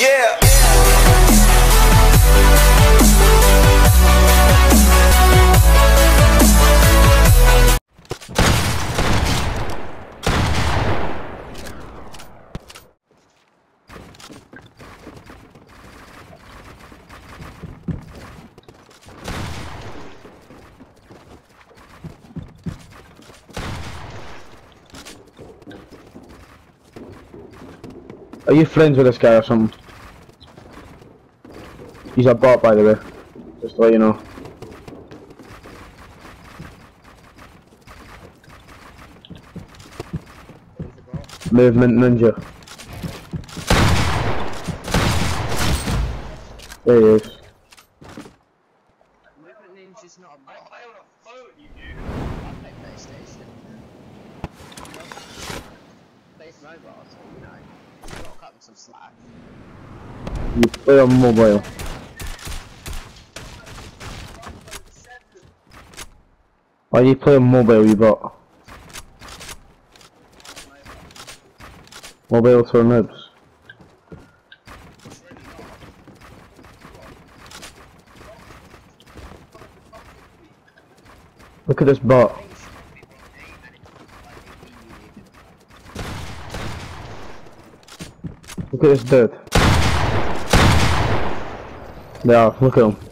Yeah. Are you friends with this guy or something? He's a bot, by the way. Just to let you know. Movement ninja. There he is. Movement Ninja's not a bot. I play PlayStation. Plays mobile, so you know. Got to cut some slack. You play on mobile. Why you play on mobile, you bot? Mobile for noobs. Look at this bot. Look at this dude. Yeah, look at him.